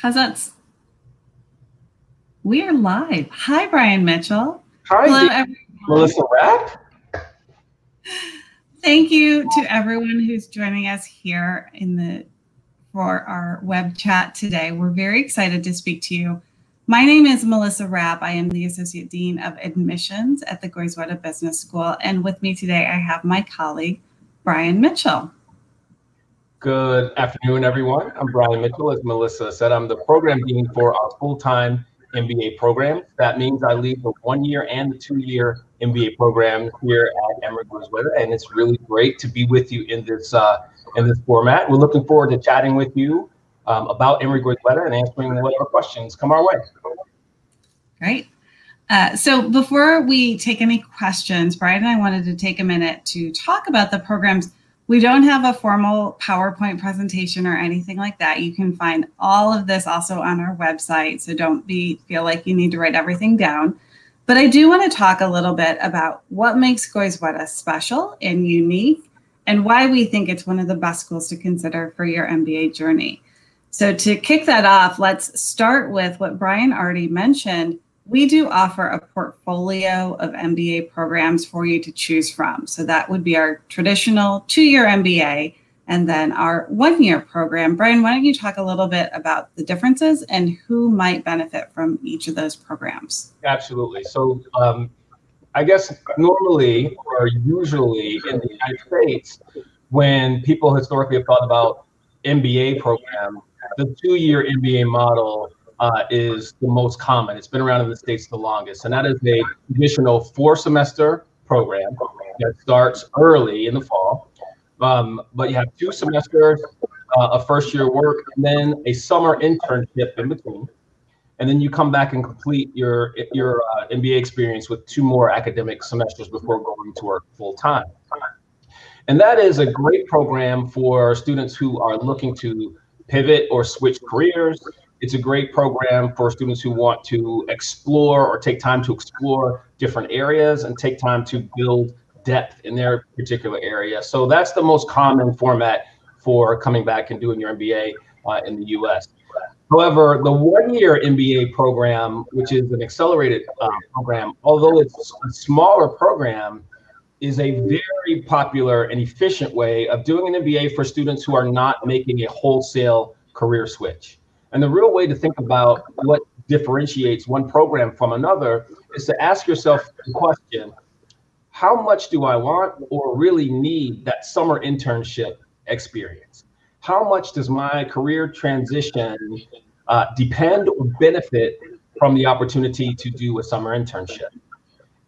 How's that? We are live. Hi, Brian Mitchell. Hi, Hello, everyone. Melissa Rapp. Thank you to everyone who's joining us here in the for our web chat today. We're very excited to speak to you. My name is Melissa Rapp. I am the Associate Dean of Admissions at the Goizueta Business School. And with me today, I have my colleague, Brian Mitchell. Good afternoon, everyone. I'm Brian Mitchell. As Melissa said, I'm the program dean for our full-time MBA program. That means I lead the one-year and the two-year MBA program here at Emory Goizueta, and it's really great to be with you in this uh, in this format. We're looking forward to chatting with you um, about Emory Goizueta and answering whatever questions come our way. Great. Uh, so before we take any questions, Brian and I wanted to take a minute to talk about the programs. We don't have a formal PowerPoint presentation or anything like that. You can find all of this also on our website, so don't be feel like you need to write everything down. But I do want to talk a little bit about what makes Goizueta special and unique and why we think it's one of the best schools to consider for your MBA journey. So to kick that off, let's start with what Brian already mentioned we do offer a portfolio of MBA programs for you to choose from. So that would be our traditional two year MBA and then our one year program. Brian, why don't you talk a little bit about the differences and who might benefit from each of those programs? Absolutely. So, um, I guess normally or usually in the United States, when people historically have thought about MBA program, the two-year MBA model uh, is the most common. It's been around in the states the longest, and that is a traditional four-semester program that starts early in the fall. Um, but you have two semesters uh, of first-year work, and then a summer internship in between and then you come back and complete your your uh, MBA experience with two more academic semesters before going to work full time. And that is a great program for students who are looking to pivot or switch careers. It's a great program for students who want to explore or take time to explore different areas and take time to build depth in their particular area. So that's the most common format for coming back and doing your MBA uh, in the US. However, the one-year MBA program, which is an accelerated uh, program, although it's a smaller program, is a very popular and efficient way of doing an MBA for students who are not making a wholesale career switch. And the real way to think about what differentiates one program from another is to ask yourself the question, how much do I want or really need that summer internship experience? How much does my career transition uh, depend or benefit from the opportunity to do a summer internship?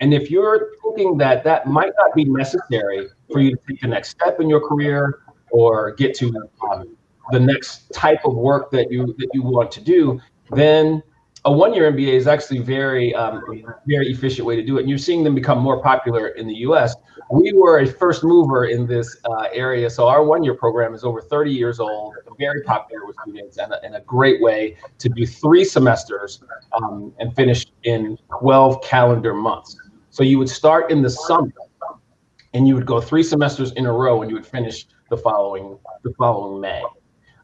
And if you're thinking that that might not be necessary for you to take the next step in your career or get to um, the next type of work that you that you want to do, then a one-year MBA is actually very um, very efficient way to do it. And you're seeing them become more popular in the U.S. We were a first mover in this uh, area, so our one-year program is over 30 years old, very popular with students, and a, and a great way to do three semesters um, and finish in 12 calendar months. So you would start in the summer, and you would go three semesters in a row, and you would finish the following the following May.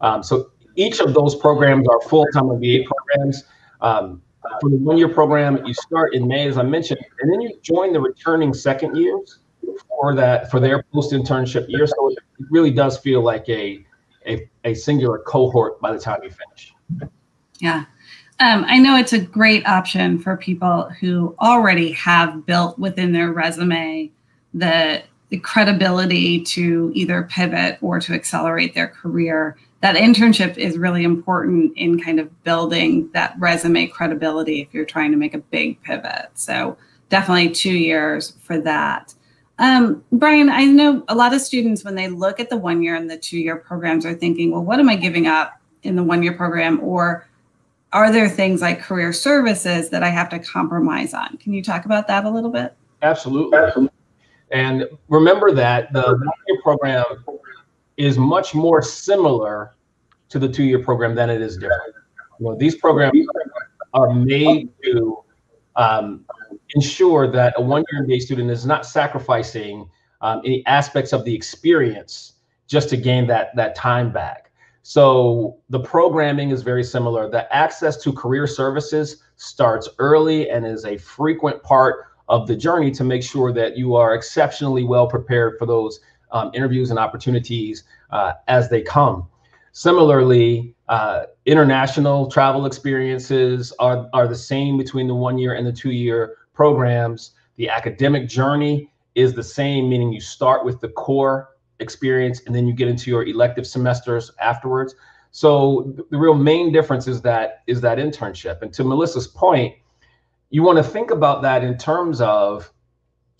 Um, so each of those programs are full-time MBA programs. Um, for the one-year program, you start in May, as I mentioned, and then you join the returning second years for that for their post-internship year. So it really does feel like a a, a singular cohort by the time you finish. Yeah. Um, I know it's a great option for people who already have built within their resume the, the credibility to either pivot or to accelerate their career. That internship is really important in kind of building that resume credibility if you're trying to make a big pivot. So, definitely two years for that. Um, Brian, I know a lot of students, when they look at the one year and the two year programs, are thinking, well, what am I giving up in the one year program? Or are there things like career services that I have to compromise on? Can you talk about that a little bit? Absolutely. And remember that the one-year program is much more similar to the two-year program than it is different. You know, these programs are made to um, ensure that a one-year MBA student is not sacrificing um, any aspects of the experience just to gain that that time back. So the programming is very similar. The access to career services starts early and is a frequent part of the journey to make sure that you are exceptionally well prepared for those um, interviews and opportunities uh, as they come. Similarly, uh, international travel experiences are, are the same between the one year and the two year programs. The academic journey is the same, meaning you start with the core experience and then you get into your elective semesters afterwards. So the real main difference is that is that internship. And to Melissa's point, you want to think about that in terms of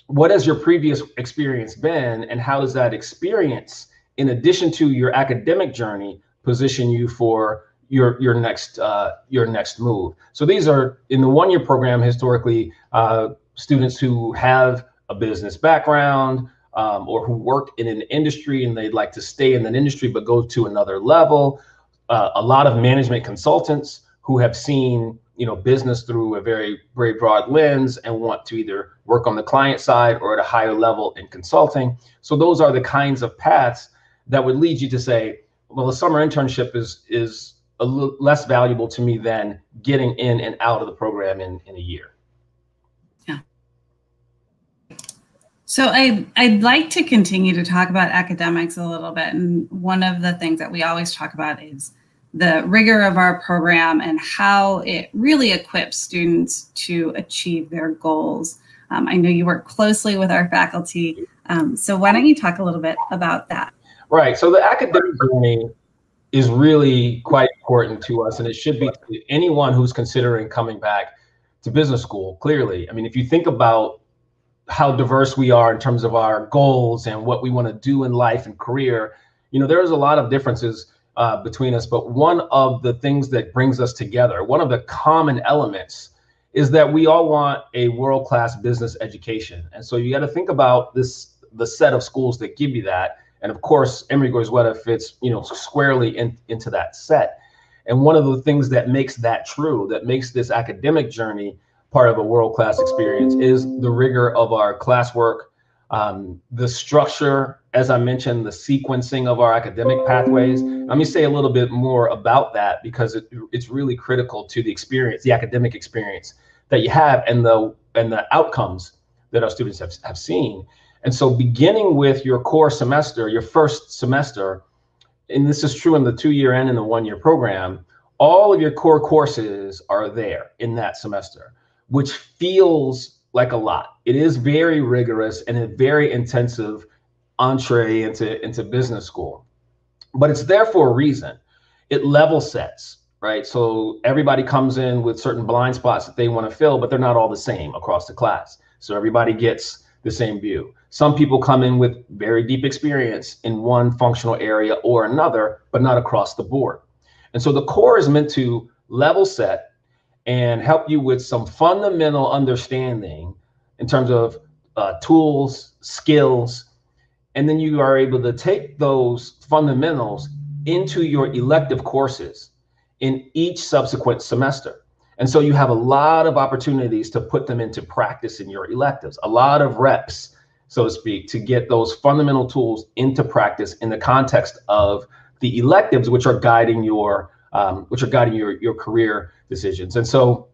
what has your previous experience been and how does that experience in addition to your academic journey position you for your your next uh, your next move so these are in the one year program historically uh, students who have a business background um, or who work in an industry and they'd like to stay in that industry but go to another level. Uh, a lot of management consultants who have seen you know business through a very very broad lens and want to either work on the client side or at a higher level in consulting. So those are the kinds of paths that would lead you to say, well, a summer internship is is a little less valuable to me than getting in and out of the program in, in a year. Yeah so I I'd like to continue to talk about academics a little bit, and one of the things that we always talk about is the rigor of our program and how it really equips students to achieve their goals. Um, I know you work closely with our faculty, um, so why don't you talk a little bit about that? Right. So the academic journey is really quite important to us, and it should be to anyone who's considering coming back to business school. Clearly, I mean, if you think about how diverse we are in terms of our goals and what we want to do in life and career, you know, there's a lot of differences uh, between us. But one of the things that brings us together, one of the common elements, is that we all want a world-class business education. And so you got to think about this the set of schools that give you that. And of course, Emory Goizueta fits, you know, squarely in, into that set. And one of the things that makes that true, that makes this academic journey part of a world-class experience is the rigor of our classwork, um, the structure, as I mentioned, the sequencing of our academic pathways. Let me say a little bit more about that because it, it's really critical to the experience, the academic experience that you have and the and the outcomes that our students have, have seen. And so beginning with your core semester, your first semester, and this is true in the two-year and in the one-year program, all of your core courses are there in that semester which feels like a lot. It is very rigorous and very intensive entree into, into business school, but it's there for a reason. It level sets, right? So everybody comes in with certain blind spots that they want to fill, but they're not all the same across the class. So everybody gets the same view. Some people come in with very deep experience in one functional area or another, but not across the board. And so the core is meant to level set and help you with some fundamental understanding in terms of uh, tools, skills, and then you are able to take those fundamentals into your elective courses in each subsequent semester. And so you have a lot of opportunities to put them into practice in your electives, a lot of reps, so to speak, to get those fundamental tools into practice in the context of the electives, which are guiding your um, which are guiding your your career decisions. And so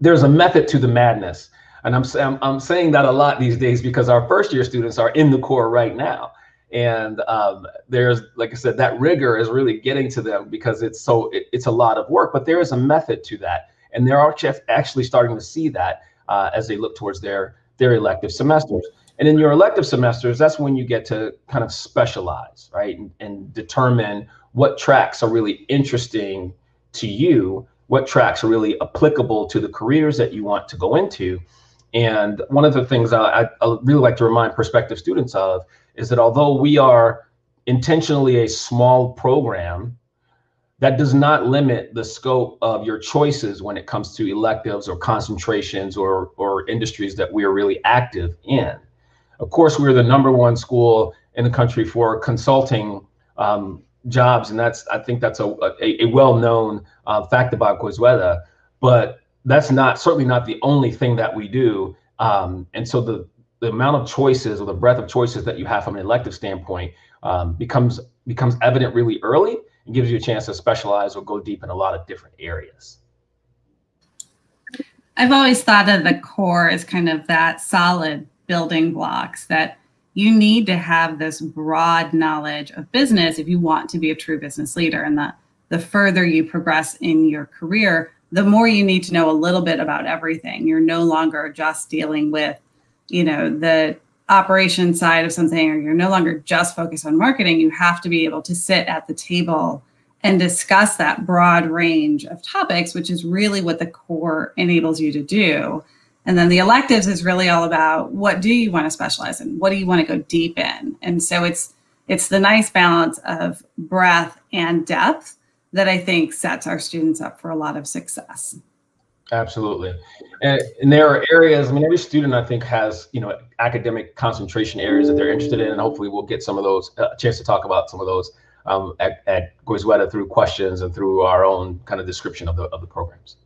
there's a method to the madness. And I'm, I'm, I'm saying that a lot these days because our first year students are in the core right now. And um, there's, like I said, that rigor is really getting to them because it's so, it, it's a lot of work, but there is a method to that. And they're actually starting to see that uh, as they look towards their, their elective semesters. And in your elective semesters, that's when you get to kind of specialize, right? And, and determine what tracks are really interesting to you what tracks are really applicable to the careers that you want to go into. And one of the things I, I really like to remind prospective students of is that although we are intentionally a small program, that does not limit the scope of your choices when it comes to electives or concentrations or, or industries that we are really active in. Of course, we're the number one school in the country for consulting um, jobs, and that's I think that's a a, a well-known uh, fact about Goizueta. But that's not certainly not the only thing that we do. Um, and so the the amount of choices or the breadth of choices that you have from an elective standpoint um, becomes becomes evident really early, and gives you a chance to specialize or go deep in a lot of different areas. I've always thought of the core as kind of that solid building blocks that you need to have this broad knowledge of business if you want to be a true business leader. And the, the further you progress in your career, the more you need to know a little bit about everything. You're no longer just dealing with, you know, the operation side of something, or you're no longer just focused on marketing. You have to be able to sit at the table and discuss that broad range of topics, which is really what the core enables you to do. And then the electives is really all about what do you want to specialize in? What do you want to go deep in? And so it's it's the nice balance of breadth and depth that I think sets our students up for a lot of success. Absolutely. And, and, there are areas, I mean, every student I think has, you know, academic concentration areas that they're interested in. And hopefully we'll get some of those, uh, a chance to talk about some of those um, at, at Goizueta through questions and through our own kind of description of the, of the programs.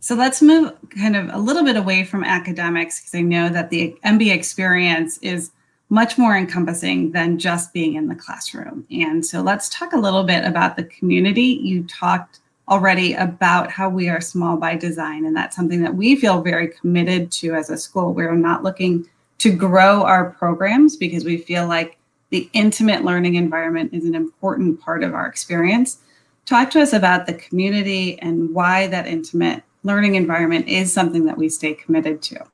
So let's move kind of a little bit away from academics because I know that the MBA experience is much more encompassing than just being in the classroom. And so let's talk a little bit about the community. You talked already about how we are small by design, and that's something that we feel very committed to as a school. We're not looking to grow our programs because we feel like the intimate learning environment is an important part of our experience. Talk to us about the community and why that intimate learning environment is something that we stay committed to.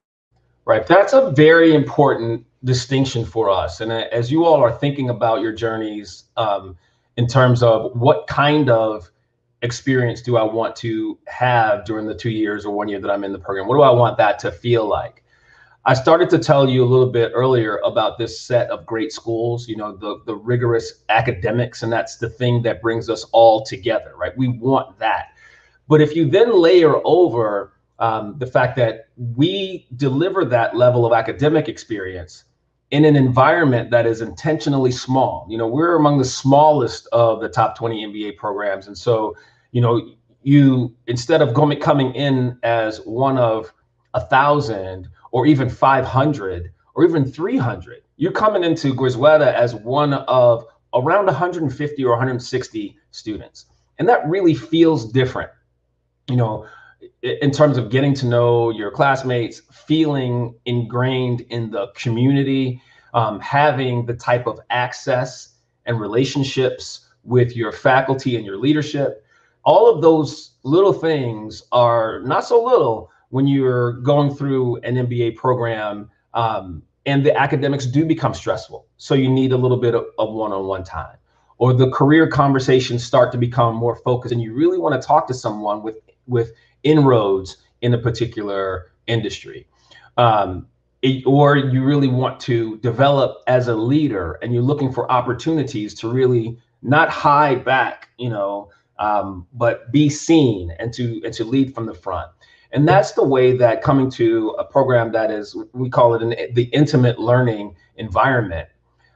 Right. That's a very important distinction for us. And as you all are thinking about your journeys um, in terms of what kind of experience do I want to have during the two years or one year that I'm in the program? What do I want that to feel like? I started to tell you a little bit earlier about this set of great schools, you know, the, the rigorous academics, and that's the thing that brings us all together, right? We want that. But if you then layer over um, the fact that we deliver that level of academic experience in an environment that is intentionally small, you know, we're among the smallest of the top 20 MBA programs. And so, you know, you instead of going, coming in as one of a thousand or even 500 or even 300, you're coming into Goizueta as one of around 150 or 160 students. And that really feels different you know, in terms of getting to know your classmates, feeling ingrained in the community, um, having the type of access and relationships with your faculty and your leadership, all of those little things are not so little when you're going through an MBA program um, and the academics do become stressful. So you need a little bit of, of one-on-one time or the career conversations start to become more focused and you really want to talk to someone with with inroads in a particular industry. Um, it, or you really want to develop as a leader and you're looking for opportunities to really not hide back, you know, um, but be seen and to and to lead from the front. And that's the way that coming to a program that is, we call it an, the intimate learning environment.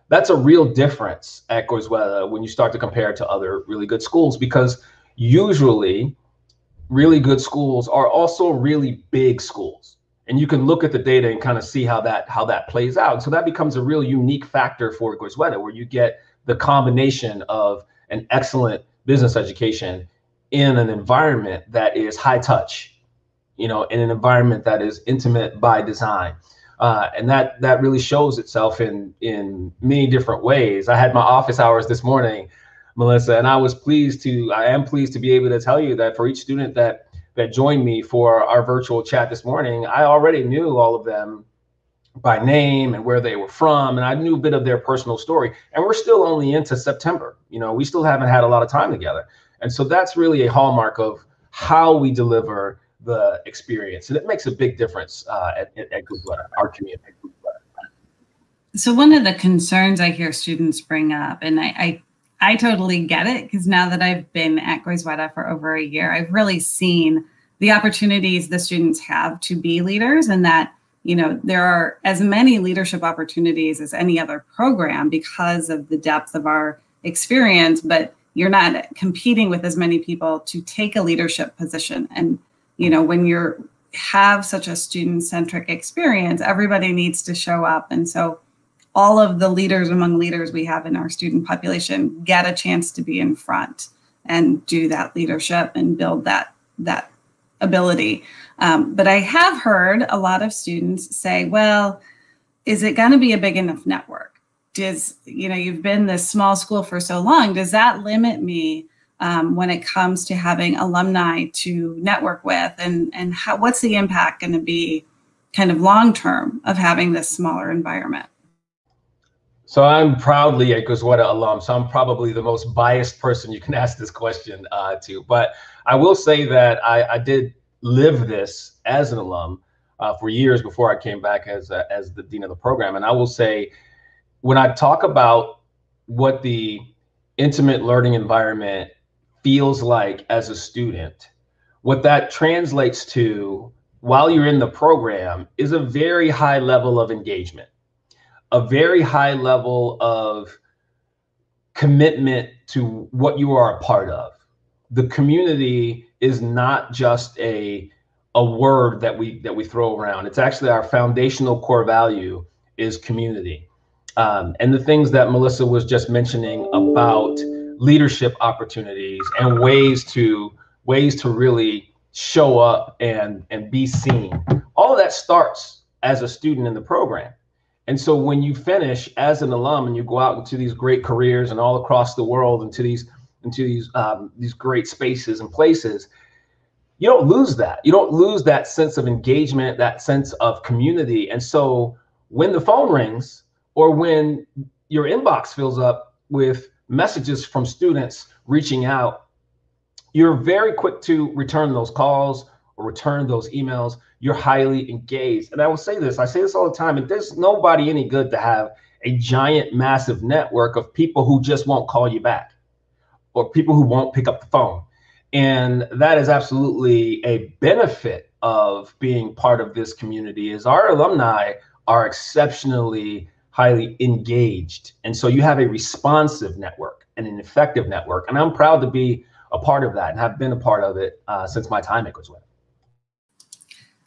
That's a real difference at Goizueta when you start to compare it to other really good schools because usually really good schools are also really big schools. And you can look at the data and kind of see how that how that plays out. So that becomes a real unique factor for Goizueta where you get the combination of an excellent business education in an environment that is high touch you know in an environment that is intimate by design. Uh, and that that really shows itself in in many different ways. I had my office hours this morning Melissa. And I was pleased to, I am pleased to be able to tell you that for each student that that joined me for our virtual chat this morning, I already knew all of them by name and where they were from, and I knew a bit of their personal story. And we're still only into September. You know, we still haven't had a lot of time together, and so that's really a hallmark of how we deliver the experience, and it makes a big difference uh, at, at, at our community. So one of the concerns I hear students bring up, and I, I I totally get it because now that I've been at Goizueta for over a year, I've really seen the opportunities the students have to be leaders and that you know there are as many leadership opportunities as any other program because of the depth of our experience but you're not competing with as many people to take a leadership position. And you know when you're have such a student centric experience everybody needs to show up. And so all of the leaders among leaders we have in our student population get a chance to be in front and do that leadership and build that that ability. Um, but I have heard a lot of students say, well, is it going to be a big enough network? Does, you know, you've been this small school for so long, does that limit me um, when it comes to having alumni to network with? And, and how, what's the impact going to be kind of long term of having this smaller environment? So I'm proudly a Goizueta alum, so I'm probably the most biased person you can ask this question uh, to. But I will say that I, I did live this as an alum uh, for years before I came back as a, as the dean of the program, and I will say when I talk about what the intimate learning environment feels like as a student, what that translates to while you're in the program is a very high level of engagement a very high level of commitment to what you are a part of. The community is not just a a word that we that we throw around. It's actually our foundational core value is community. Um, and the things that Melissa was just mentioning about leadership opportunities and ways to ways to really show up and and be seen. All of that starts as a student in the program. And so when you finish as an alum and you go out into these great careers and all across the world into these into these um, these great spaces and places, you don't lose that. You don't lose that sense of engagement, that sense of community. And so when the phone rings or when your inbox fills up with messages from students reaching out, you're very quick to return those calls or return those emails you're highly engaged. And I will say this, I say this all the time, and there's nobody any good to have a giant, massive network of people who just won't call you back or people who won't pick up the phone. And that is absolutely a benefit of being part of this community is our alumni are exceptionally highly engaged. And so you have a responsive network and an effective network. And I'm proud to be a part of that and have been a part of it uh, since my time at Goizueta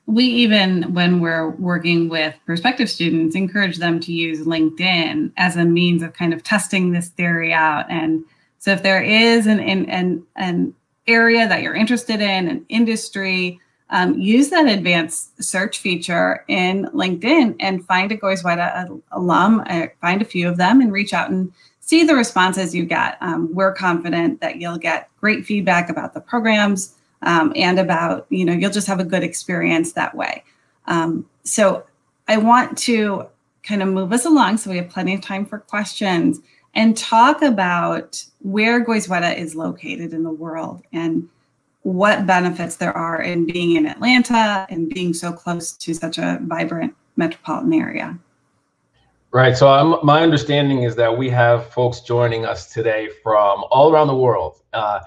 we even when we're working with prospective students encourage them to use linkedin as a means of kind of testing this theory out. And so if there is an an, an area that you're interested in an industry um, use that advanced search feature in linkedin and find a Goizueta alum uh, find a few of them and reach out and see the responses you get. Um, we're confident that you'll get great feedback about the programs um, and about you know you'll just have a good experience that way um, so i want to kind of move us along so we have plenty of time for questions and talk about where Goizueta is located in the world and what benefits there are in being in Atlanta and being so close to such a vibrant metropolitan area. Right. So I'm, my understanding is that we have folks joining us today from all around the world. Uh,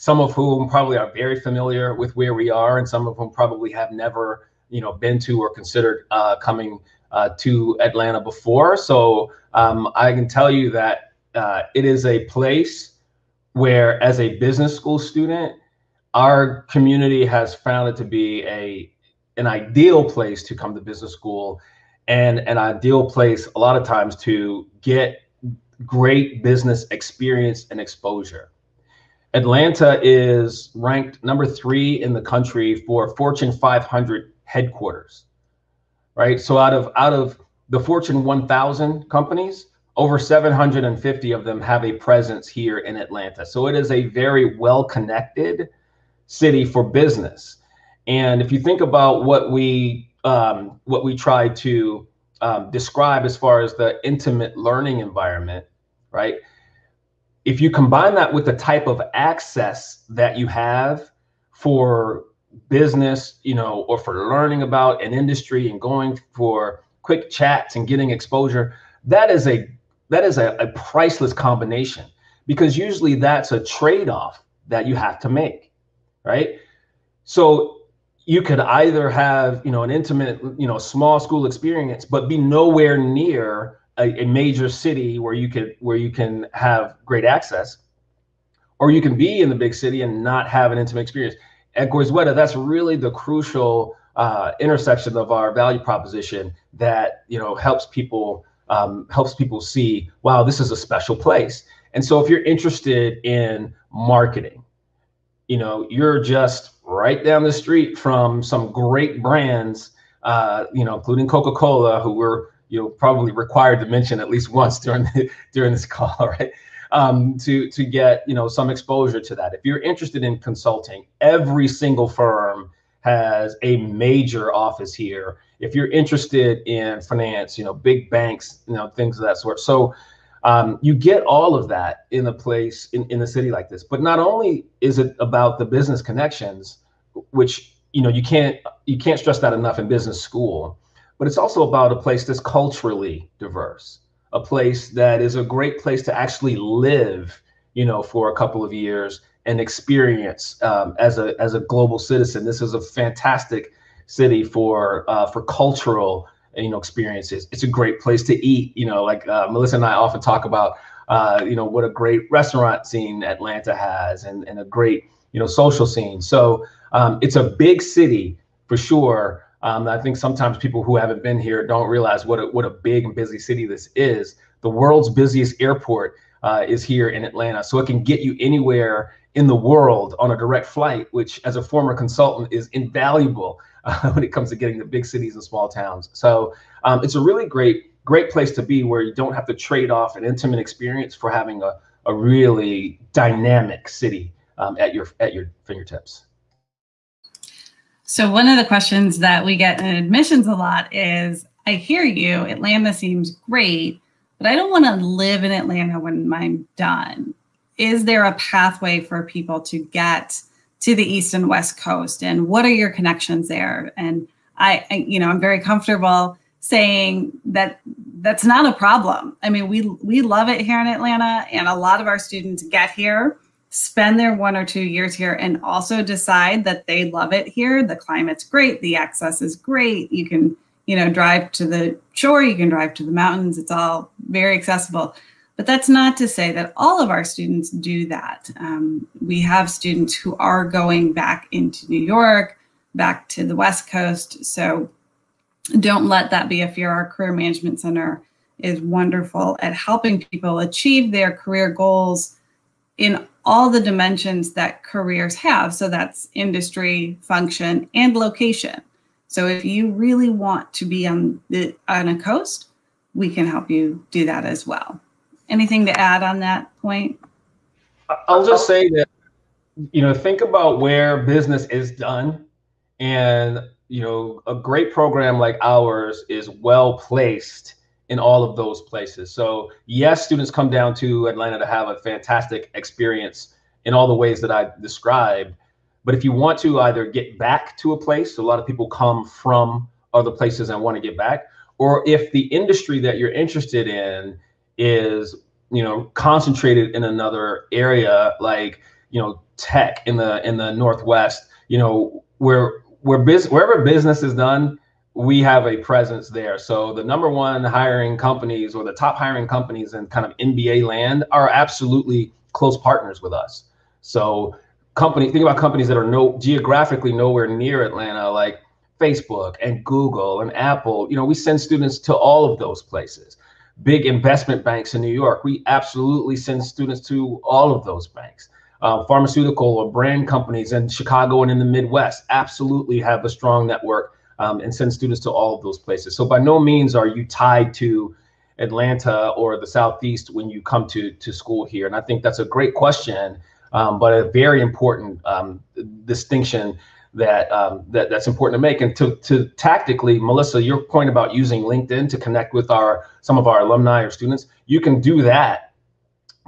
some of whom probably are very familiar with where we are, and some of whom probably have never, you know, been to or considered uh, coming uh, to Atlanta before. So um, I can tell you that uh, it is a place where, as a business school student, our community has found it to be a an ideal place to come to business school and an ideal place a lot of times to get great business experience and exposure. Atlanta is ranked number three in the country for Fortune 500 headquarters, right? So out of out of the Fortune 1000 companies, over 750 of them have a presence here in Atlanta. So it is a very well connected city for business. And if you think about what we um, what we try to um, describe as far as the intimate learning environment, right? If you combine that with the type of access that you have for business, you know, or for learning about an industry and going for quick chats and getting exposure, that is a that is a, a priceless combination because usually that's a trade-off that you have to make, right? So you could either have, you know, an intimate, you know, small school experience, but be nowhere near a, a major city where you can where you can have great access, or you can be in the big city and not have an intimate experience. At Goizueta, that's really the crucial uh, intersection of our value proposition that you know helps people um, helps people see, wow, this is a special place. And so if you're interested in marketing, you know, you're just right down the street from some great brands, uh, you know, including Coca-Cola, who we're you know probably required to mention at least once during the, during this call, right? Um, to to get you know some exposure to that. If you're interested in consulting, every single firm has a major office here. If you're interested in finance, you know, big banks, you know, things of that sort. So um, you get all of that in a place in, in a city like this. But not only is it about the business connections, which you know you can't you can't stress that enough in business school, but it's also about a place that's culturally diverse, a place that is a great place to actually live, you know, for a couple of years and experience um, as a as a global citizen. This is a fantastic city for uh, for cultural you know experiences. It's a great place to eat. You know, like uh, Melissa and I often talk about. Uh, you know what a great restaurant scene Atlanta has, and, and a great you know social scene. So um, it's a big city for sure. Um, I think sometimes people who haven't been here don't realize what a, what a big and busy city this is. The world's busiest airport uh, is here in Atlanta, so it can get you anywhere in the world on a direct flight, which, as a former consultant, is invaluable uh, when it comes to getting to big cities and small towns. So um, it's a really great, great place to be where you don't have to trade off an intimate experience for having a, a really dynamic city um, at your at your fingertips. So one of the questions that we get in admissions a lot is, I hear you, Atlanta seems great, but I don't want to live in Atlanta when I'm done. Is there a pathway for people to get to the east and west coast and what are your connections there? And I, I, you know i'm very comfortable saying that that's not a problem. I mean we we love it here in atlanta and a lot of our students get here spend their one or two years here and also decide that they love it here the climate's great the access is great you can you know drive to the shore you can drive to the mountains it's all very accessible but that's not to say that all of our students do that. Um, we have students who are going back into New York, back to the West Coast. So don't let that be a fear. Our Career Management Center is wonderful at helping people achieve their career goals in all the dimensions that careers have. So that's industry, function, and location. So if you really want to be on the on a coast, we can help you do that as well. Anything to add on that point? I'll just say that, you know, think about where business is done. And, you know, a great program like ours is well placed in all of those places. So, yes, students come down to Atlanta to have a fantastic experience in all the ways that I described. But if you want to either get back to a place, a lot of people come from other places and want to get back, or if the industry that you're interested in is you know concentrated in another area like you know tech in the in the northwest you know where where business wherever business is done we have a presence there so the number one hiring companies or the top hiring companies in kind of MBA land are absolutely close partners with us so company think about companies that are no geographically nowhere near atlanta like facebook and google and apple you know we send students to all of those places big investment banks in New York. We absolutely send students to all of those banks. Uh, pharmaceutical or brand companies in Chicago and in the Midwest absolutely have a strong network um, and send students to all of those places. So by no means are you tied to Atlanta or the Southeast when you come to to school here. And I think that's a great question, um, but a very important um, distinction that um, that that's important to make. And to to tactically, Melissa, your point about using LinkedIn to connect with our some of our alumni or students, you can do that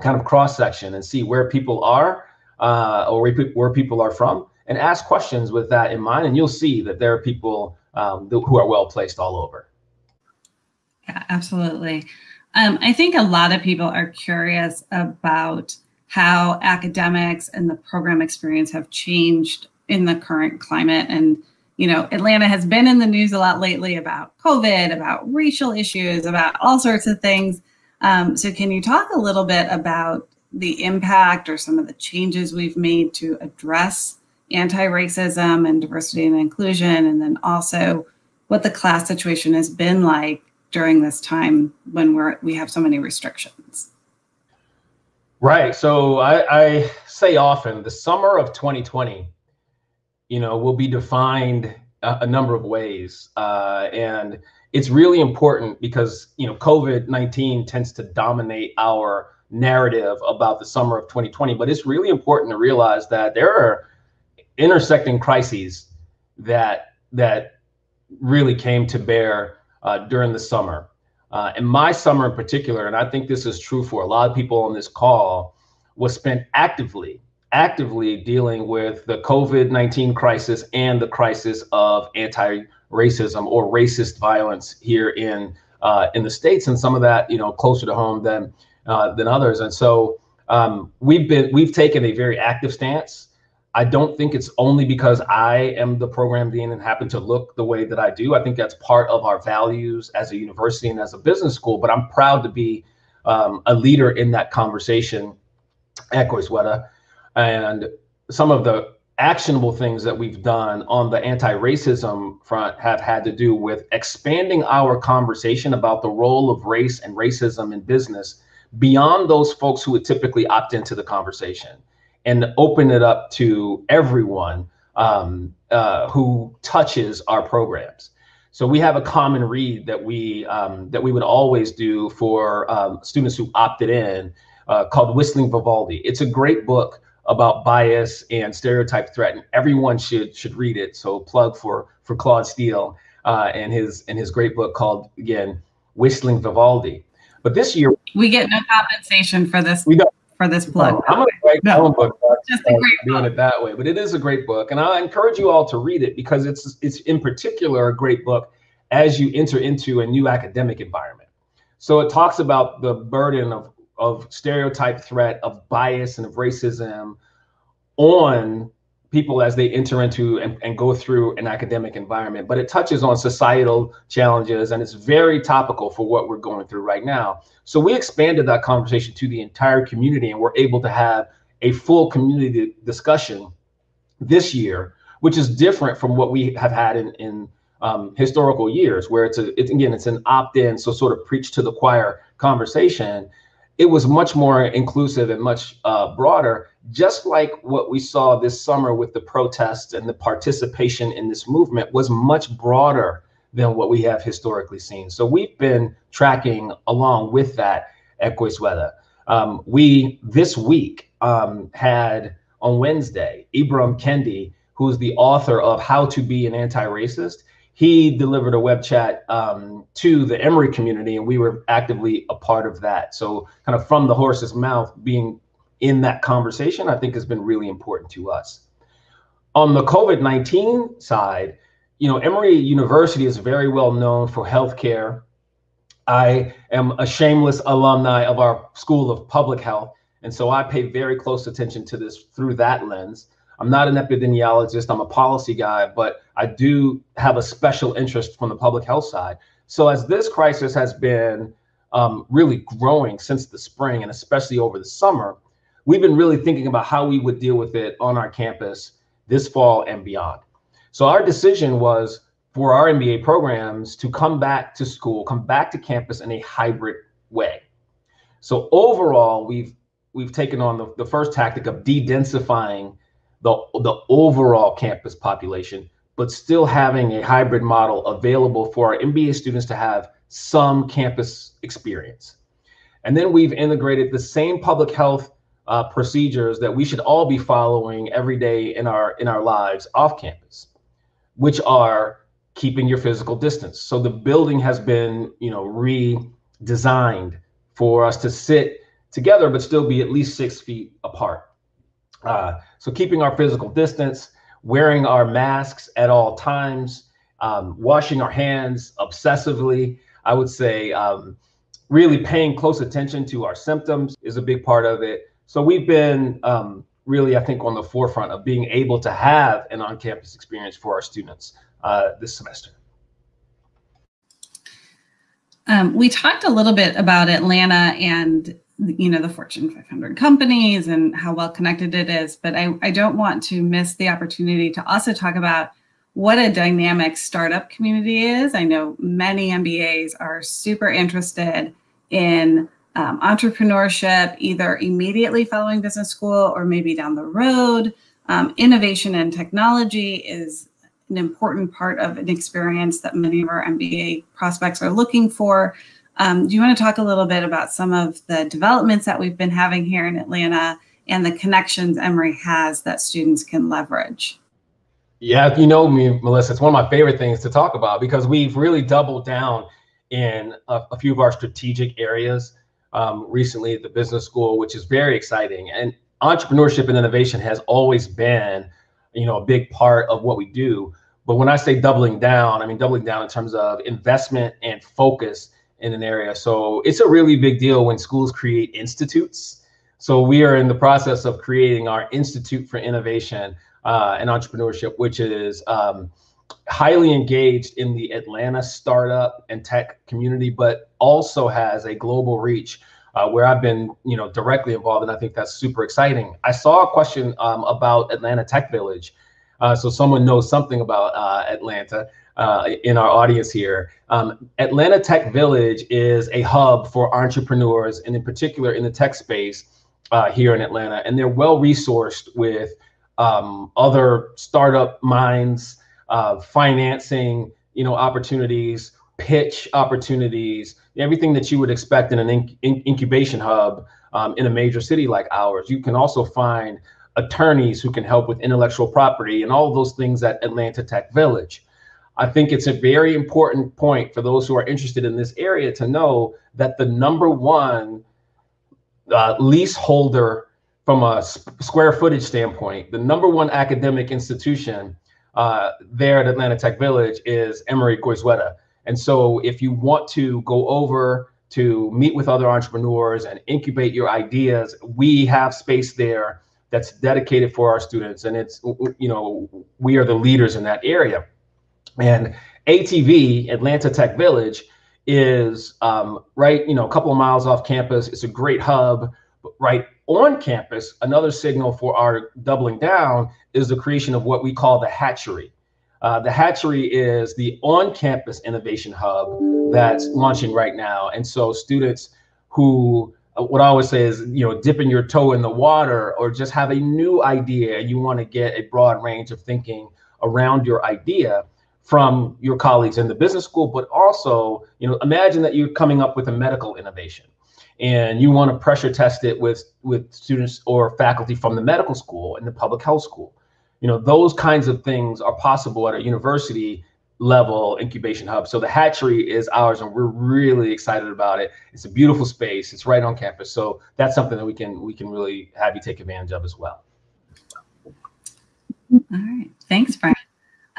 kind of cross section and see where people are uh, or where people are from, and ask questions with that in mind, and you'll see that there are people um, who are well placed all over. Yeah, absolutely. Um, I think a lot of people are curious about how academics and the program experience have changed in the current climate. And, you know, Atlanta has been in the news a lot lately about COVID, about racial issues, about all sorts of things. Um, so, can you talk a little bit about the impact or some of the changes we've made to address anti racism and diversity and inclusion? And then also what the class situation has been like during this time when we're we have so many restrictions? Right. So I, I say often the summer of 2020, you know, will be defined a, a number of ways, uh, and it's really important because you know COVID 19 tends to dominate our narrative about the summer of 2020. But it's really important to realize that there are intersecting crises that that really came to bear uh, during the summer. Uh, and my summer in particular, and I think this is true for a lot of people on this call, was spent actively, actively dealing with the COVID 19 crisis and the crisis of anti racism or racist violence here in uh, in the states, and some of that, you know, closer to home than uh, than others. And so um, we've been we've taken a very active stance. I don't think it's only because I am the program dean and happen to look the way that I do. I think that's part of our values as a university and as a business school. But I'm proud to be um, a leader in that conversation at Goizueta. And some of the actionable things that we've done on the anti-racism front have had to do with expanding our conversation about the role of race and racism in business beyond those folks who would typically opt into the conversation and open it up to everyone um, uh, who touches our programs. So we have a common read that we um, that we would always do for um, students who opted in, uh, called Whistling Vivaldi. It's a great book about bias and stereotype threat, and everyone should should read it. So plug for for Claude Steele uh, and his and his great book called again Whistling Vivaldi. But this year we get no compensation for this. We don't for this plug. I'm gonna write no. book. Just a uh, great doing book. it that way, but it is a great book, and I encourage you all to read it because it's it's in particular a great book as you enter into a new academic environment. So it talks about the burden of of stereotype threat, of bias, and of racism on people as they enter into and, and go through an academic environment. But it touches on societal challenges and it's very topical for what we're going through right now. So we expanded that conversation to the entire community and we're able to have a full community discussion this year, which is different from what we have had in, in um, historical years, where it's a, it's, again, it's an opt-in, so sort of preach to the choir conversation it was much more inclusive and much uh, broader, just like what we saw this summer with the protests and the participation in this movement was much broader than what we have historically seen. So we've been tracking along with that at Goizueta. Um, we this week um, had on Wednesday Ibram Kendi, who's the author of How to Be an Anti-Racist he delivered a web chat um, to the Emory community, and we were actively a part of that. So, kind of from the horse's mouth, being in that conversation, I think has been really important to us. On the COVID 19 side, you know, Emory University is very well known for healthcare. I am a shameless alumni of our School of Public Health. And so I pay very close attention to this through that lens. I'm not an epidemiologist, I'm a policy guy, but I do have a special interest from the public health side. So as this crisis has been um, really growing since the spring and especially over the summer, we've been really thinking about how we would deal with it on our campus this fall and beyond. So our decision was for our MBA programs to come back to school, come back to campus in a hybrid way. So overall, we've we've taken on the, the first tactic of de-densifying the, the overall campus population, but still having a hybrid model available for our MBA students to have some campus experience. And then we've integrated the same public health uh, procedures that we should all be following every day in our in our lives off campus, which are keeping your physical distance. So the building has been, you know, redesigned for us to sit together, but still be at least six feet apart. Uh, so keeping our physical distance, wearing our masks at all times, um, washing our hands obsessively. I would say um, really paying close attention to our symptoms is a big part of it. So we've been um, really, I think, on the forefront of being able to have an on-campus experience for our students uh, this semester. Um, we talked a little bit about Atlanta and you know the fortune 500 companies and how well connected it is but I, I don't want to miss the opportunity to also talk about what a dynamic startup community is. I know many MBAs are super interested in um, entrepreneurship, either immediately following business school or maybe down the road. Um, innovation and technology is an important part of an experience that many of our MBA prospects are looking for. Um, do you want to talk a little bit about some of the developments that we've been having here in Atlanta and the connections Emory has that students can leverage? Yeah, you know me, Melissa, it's one of my favorite things to talk about because we've really doubled down in a, a few of our strategic areas um, recently at the business school, which is very exciting. And entrepreneurship and innovation has always been, you know, a big part of what we do. But when I say doubling down, I mean doubling down in terms of investment and focus in an area. So it's a really big deal when schools create institutes. So we are in the process of creating our Institute for Innovation uh, and Entrepreneurship, which is um, highly engaged in the Atlanta startup and tech community, but also has a global reach uh, where I've been, you know, directly involved, and I think that's super exciting. I saw a question um, about Atlanta Tech Village, uh, so someone knows something about uh, Atlanta uh, in our audience here. Um, Atlanta Tech Village is a hub for entrepreneurs, and in particular in the tech space uh, here in Atlanta, and they're well resourced with um, other startup minds uh, financing, you know, opportunities, pitch opportunities, everything that you would expect in an inc- in- incubation hub um, in a major city like ours. You can also find attorneys who can help with intellectual property and all those things at Atlanta Tech Village. I think it's a very important point for those who are interested in this area to know that the number one uh, leaseholder from a square footage standpoint, the number one academic institution uh, there at Atlanta Tech Village is Emory Goizueta. And so if you want to go over to meet with other entrepreneurs and incubate your ideas, we have space there that's dedicated for our students. And it's, you know, we are the leaders in that area. And ATV, Atlanta Tech Village, is um, right, you know, a couple of miles off campus. It's a great hub, right on campus, another signal for our doubling down is the creation of what we call the hatchery. Uh, the hatchery is the on-campus innovation hub that's launching right now, and so students who uh, what I always say is, you know, dipping your toe in the water or just have a new idea and you want to get a broad range of thinking around your idea from your colleagues in the business school, but also, you know, imagine that you're coming up with a medical innovation and you want to pressure test it with with students or faculty from the medical school and the public health school. You know those kinds of things are possible at a university level incubation hub. So the hatchery is ours and we're really excited about it. It's a beautiful space. It's right on campus. So that's something that we can we can really have you take advantage of as well all right thanks brian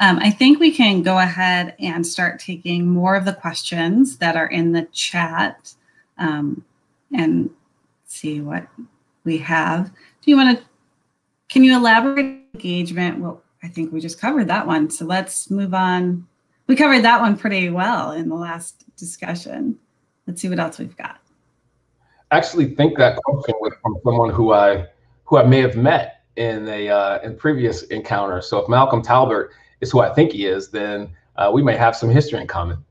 um, I think we can go ahead and start taking more of the questions that are in the chat. Um, and see what we have. Do you want to, can you elaborate engagement? Well, I think we just covered that one. So let's move on. We covered that one pretty well in the last discussion. Let's see what else we've got. I actually think that question was from someone who I who I may have met in a uh, in previous encounter. So if Malcolm Talbert is who I think he is, then uh, we may have some history in common.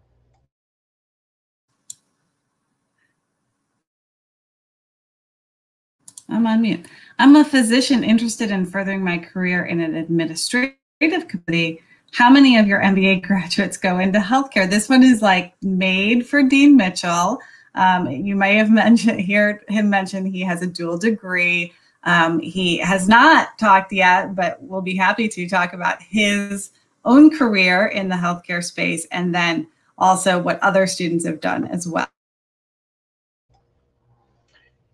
I'm on mute. I'm a physician interested in furthering my career in an administrative capacity. How many of your MBA graduates go into healthcare? This one is like made for Dean Mitchell. Um, you may have mentioned heard him mention he has a dual degree. Um, he has not talked yet, but we'll be happy to talk about his own career in the healthcare space and then also what other students have done as well.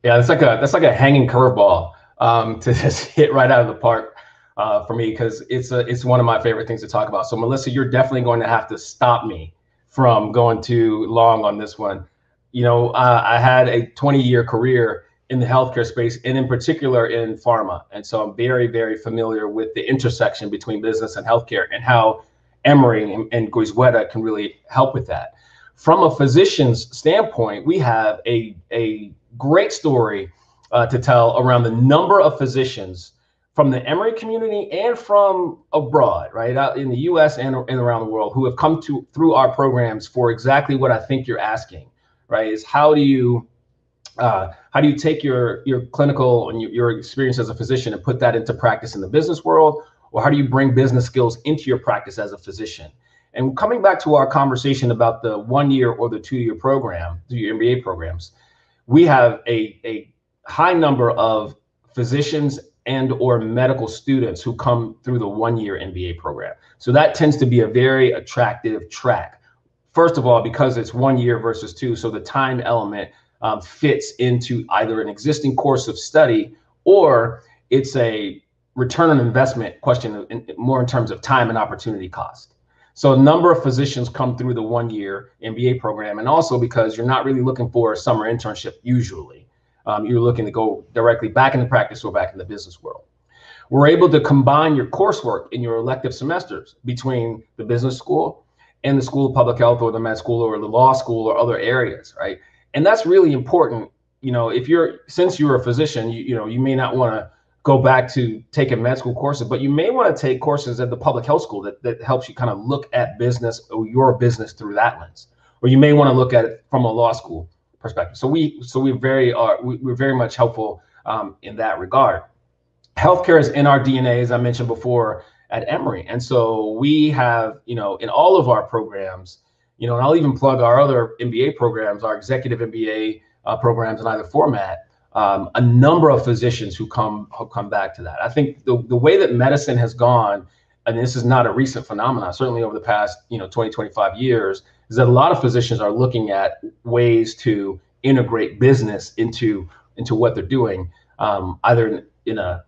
Yeah, that's like a that's like a hanging curveball um, to just hit right out of the park uh, for me because it's a it's one of my favorite things to talk about. So Melissa, you're definitely going to have to stop me from going too long on this one. You know, uh, I had a 20 year career in the healthcare space and in particular in pharma, and so I'm very very familiar with the intersection between business and healthcare and how Emory and, and Goizueta can really help with that. From a physician's standpoint, we have a a great story uh, to tell around the number of physicians from the Emory community and from abroad, right, out in the U.S. and, and around the world, who have come to through our programs for exactly what I think you're asking, right? Is how do you uh, how do you take your your clinical and your, your experience as a physician and put that into practice in the business world, or how do you bring business skills into your practice as a physician? And coming back to our conversation about the one year or the two year program, the MBA programs, we have a, a high number of physicians and or medical students who come through the one year MBA program. So that tends to be a very attractive track. First of all, because it's one year versus two, so the time element um, fits into either an existing course of study or it's a return on investment question in, more in terms of time and opportunity cost. So a number of physicians come through the one year MBA program, and also because you're not really looking for a summer internship usually. Um, you're looking to go directly back into practice or back in the business world. We're able to combine your coursework in your elective semesters between the business school and the school of public health or the med school or the law school or other areas, right? And that's really important you know if you're since you're a physician you, you know you may not want to go back to taking med school courses but you may want to take courses at the public health school that, that helps you kind of look at business or your business through that lens. Or you may want to look at it from a law school perspective. So we so we very are we, we're very much helpful um, in that regard. Healthcare is in our dna as i mentioned before at emory. And so we have you know in all of our programs you know, and I'll even plug our other MBA programs, our executive MBA uh, programs in either format. Um, a number of physicians who come who come back to that. I think the, the way that medicine has gone, and this is not a recent phenomenon, certainly over the past you know 20, 25 years, is that a lot of physicians are looking at ways to integrate business into into what they're doing, um, either in, in a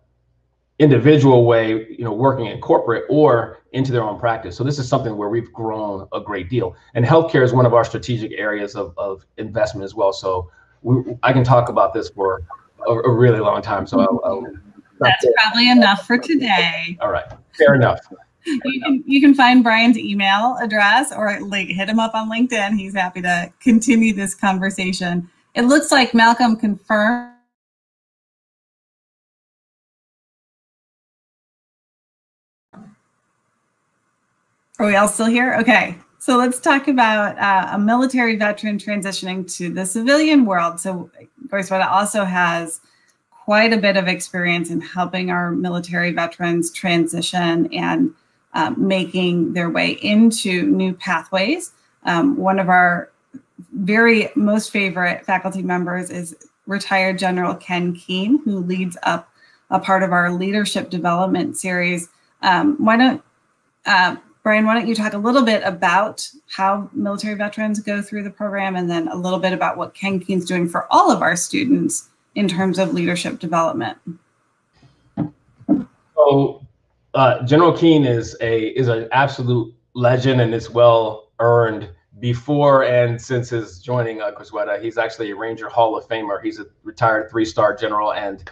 individual way, you know, working in corporate or into their own practice. So this is something where we've grown a great deal. And healthcare is one of our strategic areas of, of investment as well. So we, I can talk about this for a, a really long time. So I'll, I'll that's probably enough for today. All right, fair enough. You can, you can find Brian's email address or like hit him up on LinkedIn. He's happy to continue this conversation. It looks like Malcolm confirmed Are we all still here? Okay. So let's talk about uh, a military veteran transitioning to the civilian world. So Goizueta also has quite a bit of experience in helping our military veterans transition and um, making their way into new pathways. Um, one of our very most favorite faculty members is retired General Ken Keen, who leads up a part of our leadership development series. Um, why don't uh, Brian, why don't you talk a little bit about how military veterans go through the program and then a little bit about what Ken Keen's doing for all of our students in terms of leadership development? So uh, General Keen is a is an absolute legend and it's well earned before and since his joining uh, Goizueta. He's actually a Ranger Hall of Famer. He's a retired three-star general and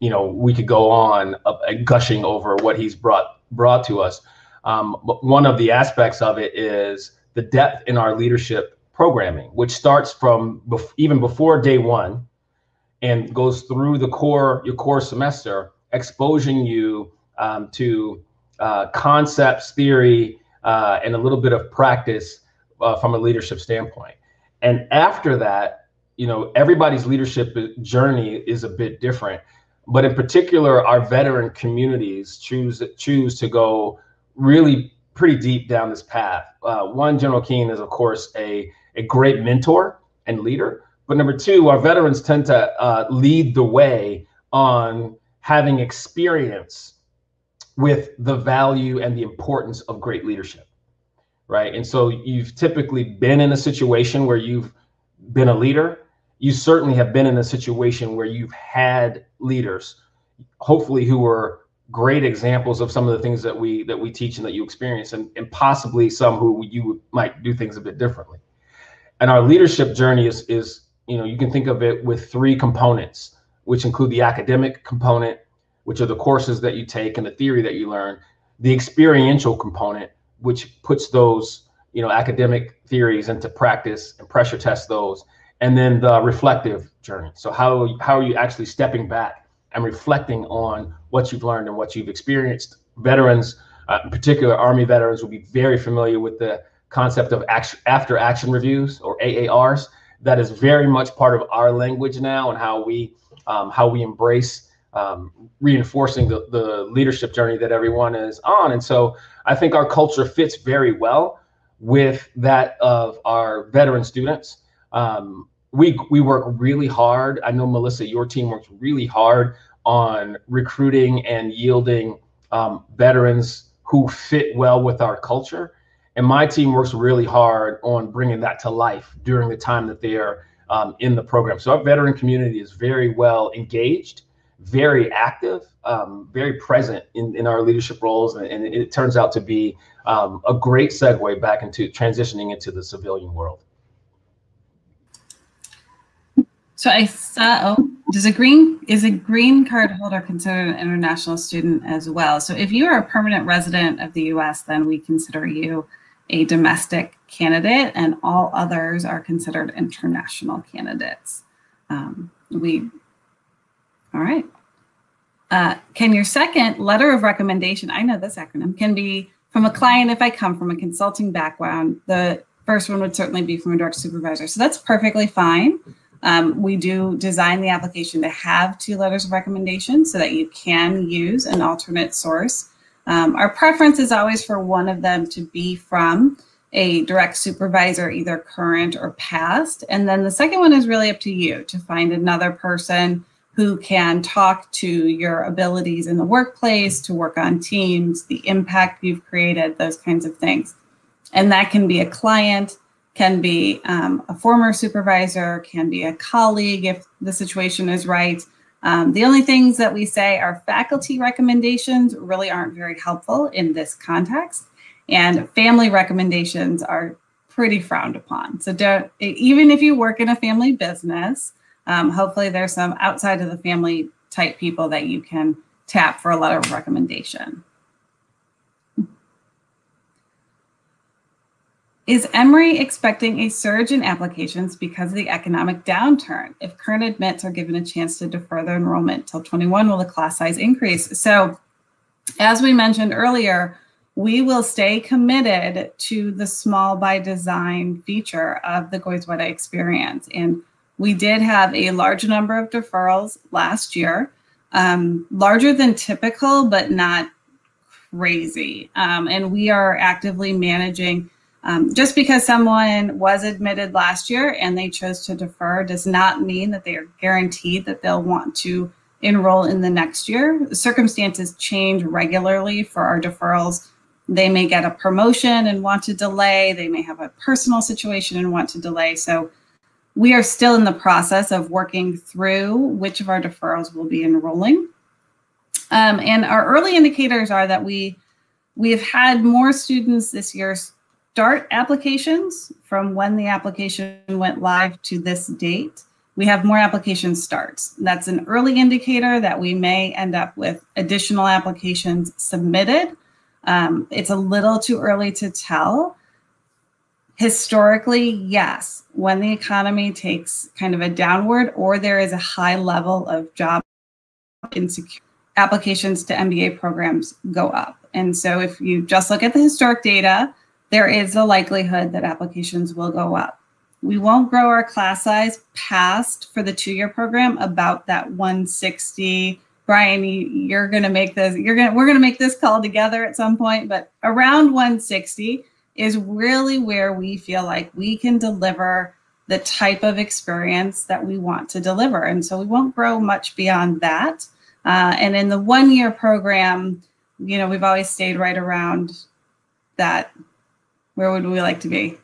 you know we could go on uh, gushing over what he's brought brought to us. Um, but one of the aspects of it is the depth in our leadership programming, which starts from bef- even before day one and goes through the core your core semester, exposing you um, to uh, concepts, theory, uh, and a little bit of practice uh, from a leadership standpoint. And after that, you know, everybody's leadership journey is a bit different. But in particular, our veteran communities choose choose to go really pretty deep down this path. Uh, one, General Keen is, of course, a, a great mentor and leader. But number two, our veterans tend to uh, lead the way on having experience with the value and the importance of great leadership, right? And so you've typically been in a situation where you've been a leader. You certainly have been in a situation where you've had leaders, hopefully, who were great examples of some of the things that we that we teach and that you experience and, and possibly some who you might do things a bit differently. And our leadership journey is is you know you can think of it with three components which include the academic component which are the courses that you take and the theory that you learn the experiential component which puts those you know academic theories into practice and pressure test those and then the reflective journey. So how how are you actually stepping back and reflecting on what you've learned and what you've experienced. Veterans, uh, in particular Army veterans, will be very familiar with the concept of after action reviews or AARs. That is very much part of our language now and how we um, how we embrace um, reinforcing the, the leadership journey that everyone is on. And so I think our culture fits very well with that of our veteran students. Um, we we work really hard. I know Melissa, your team works really hard on recruiting and yielding um, veterans who fit well with our culture. And my team works really hard on bringing that to life during the time that they are um, in the program. So our veteran community is very well engaged, very active, um, very present in, in our leadership roles. And, and it turns out to be um, a great segue back into transitioning into the civilian world. So I saw. Oh, does a green is a green card holder considered an international student as well? So if you are a permanent resident of the U.S., then we consider you a domestic candidate, and all others are considered international candidates. Um, we. All right. Uh, can your second letter of recommendation? I know this acronym can be from a client if I come from a consulting background. The first one would certainly be from a direct supervisor. So that's perfectly fine. Um, we do design the application to have two letters of recommendation so that you can use an alternate source. Um, our preference is always for one of them to be from a direct supervisor, either current or past. And then the second one is really up to you to find another person who can talk to your abilities in the workplace, to work on teams, the impact you've created, those kinds of things. And that can be a client, can be um, a former supervisor, can be a colleague if the situation is right. Um, the only things that we say are faculty recommendations really aren't very helpful in this context, and family recommendations are pretty frowned upon. So don't even if you work in a family business, um, hopefully there's some outside of the family type people that you can tap for a letter of recommendation. Is Emory expecting a surge in applications because of the economic downturn? If current admits are given a chance to defer their enrollment till 21, will the class size increase? So, as we mentioned earlier, we will stay committed to the small by design feature of the Goizueta experience. And we did have a large number of deferrals last year, um, larger than typical, but not crazy. Um, and we are actively managing um, just because someone was admitted last year and they chose to defer does not mean that they are guaranteed that they'll want to enroll in the next year. Circumstances change regularly for our deferrals. They may get a promotion and want to delay. They may have a personal situation and want to delay. So we are still in the process of working through which of our deferrals will be enrolling. Um, and our early indicators are that we we have had more students this year start applications from when the application went live to this date, we have more application starts. That's an early indicator that we may end up with additional applications submitted. Um, it's a little too early to tell. Historically, yes, when the economy takes kind of a downward or there is a high level of job insecurity, applications to MBA programs go up. And so if you just look at the historic data, there is a likelihood that applications will go up. We won't grow our class size past for the two-year program about that 160. Brian, you, are going to make this. You're going. We're going to make this call together at some point, but around 160 is really where we feel like we can deliver the type of experience that we want to deliver, and so we won't grow much beyond that. Uh, and in the one-year program, you know, we've always stayed right around that where would we like to be?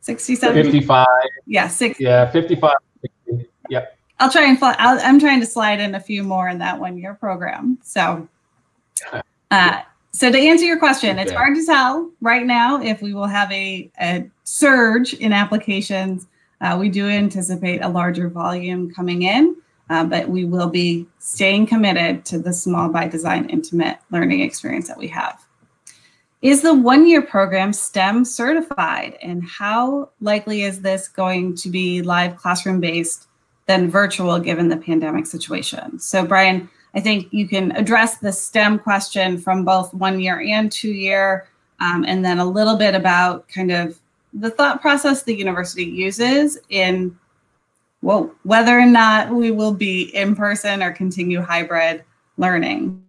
67? 55. Yeah, six. Yeah, 55. 60. Yep. I'll try and fly. i am trying to slide in a few more in that one year program. So, uh, so to answer your question, it's hard to tell right now if we will have a, a surge in applications. Uh, we do anticipate a larger volume coming in, uh, but we will be staying committed to the small by design intimate learning experience that we have. Is the one year program STEM certified? And how likely is this going to be live classroom based than virtual given the pandemic situation? So, Brian, I think you can address the STEM question from both one year and two year, um, and then a little bit about kind of the thought process the university uses in well, whether or not we will be in person or continue hybrid learning.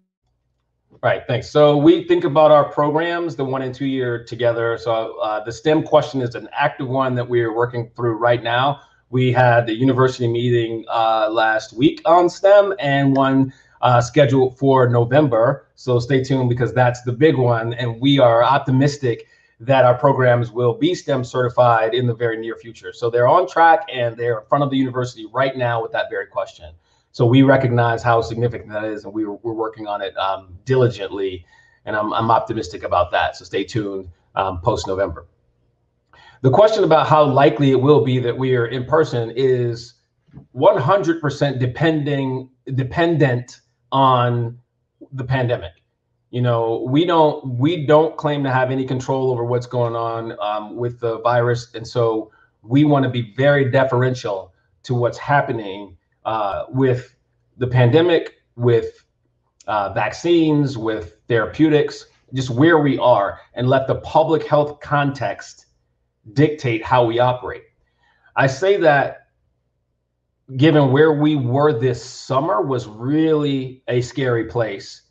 Right, thanks. So we think about our programs, the one and two year together. So uh, the STEM question is an active one that we are working through right now. We had the university meeting uh, last week on STEM and one uh, scheduled for November. So stay tuned because that's the big one. And we are optimistic that our programs will be STEM certified in the very near future. So they're on track and they're in front of the university right now with that very question. So we recognize how significant that is, and we, we're working on it um, diligently, and I'm, I'm optimistic about that. So stay tuned um, post November. The question about how likely it will be that we are in person is 100% depending dependent on the pandemic. You know, we don't we don't claim to have any control over what's going on um, with the virus, and so we want to be very deferential to what's happening uh, with the pandemic, with uh, vaccines, with therapeutics, just where we are, and let the public health context dictate how we operate. I say that given where we were this summer was really a scary place.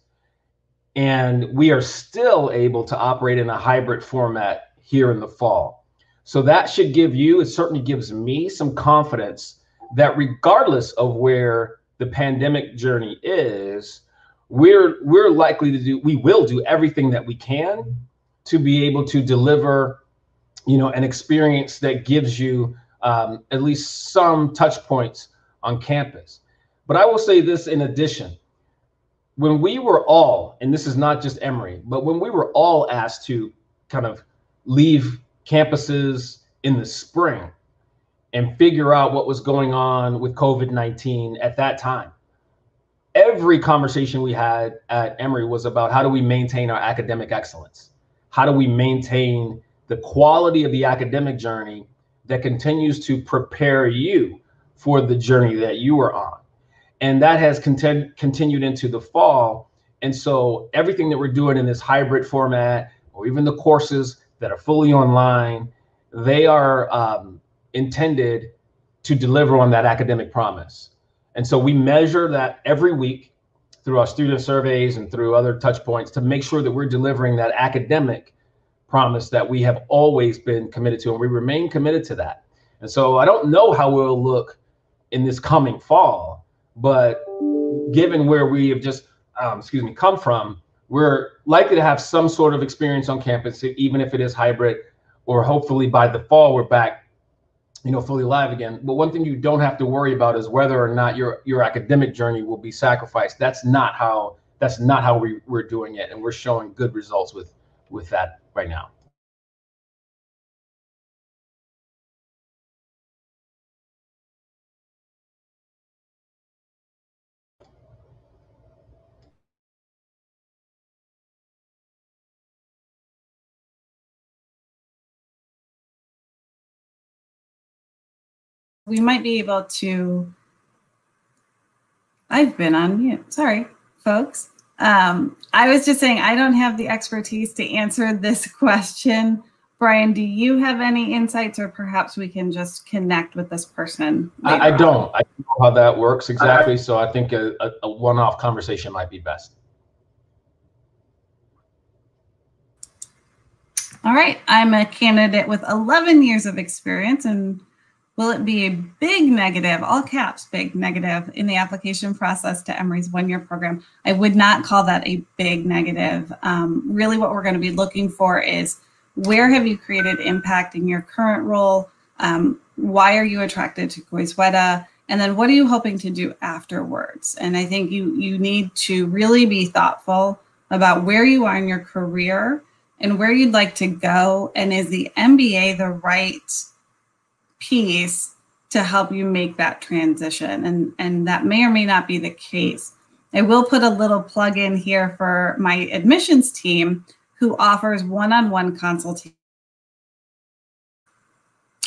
And we are still able to operate in a hybrid format here in the fall. So that should give you, it certainly gives me some confidence that regardless of where the pandemic journey is, we're we're likely to do we will do everything that we can to be able to deliver you know an experience that gives you um, at least some touch points on campus. But i will say this in addition. When we were all and this is not just emory but when we were all asked to kind of leave campuses in the spring and figure out what was going on with COVID 19 at that time. Every conversation we had at Emory was about how do we maintain our academic excellence? How do we maintain the quality of the academic journey that continues to prepare you for the journey that you are on? And that has content, continued into the fall. And so everything that we're doing in this hybrid format, or even the courses that are fully online, they are um, intended to deliver on that academic promise. And so we measure that every week through our student surveys and through other touch points to make sure that we're delivering that academic promise that we have always been committed to and we remain committed to that. And so I don't know how we'll look in this coming fall, but given where we have just, um, excuse me, come from, we're likely to have some sort of experience on campus, even if it is hybrid, or hopefully by the fall we're back you know, fully live again. But one thing you don't have to worry about is whether or not your your academic journey will be sacrificed. That's not how that's not how we, we're doing it, and we're showing good results with with that right now. We might be able to. I've been on mute. Sorry, folks. Um, I was just saying I don't have the expertise to answer this question. Brian, do you have any insights, or perhaps we can just connect with this person? I, I, don't. I don't know how that works exactly. So I think a, a, a one-off conversation might be best. All right. I'm a candidate with 11 years of experience and Will it be a big negative, all caps, big negative in the application process to Emory's one year program? I would not call that a big negative. Um, really, what we're going to be looking for is where have you created impact in your current role? Um, why are you attracted to Goizueta? And then what are you hoping to do afterwards? And I think you you need to really be thoughtful about where you are in your career and where you'd like to go. And is the MBA the right piece to help you make that transition. And, and that may or may not be the case. I will put a little plug in here for my admissions team who offers one on one consultation.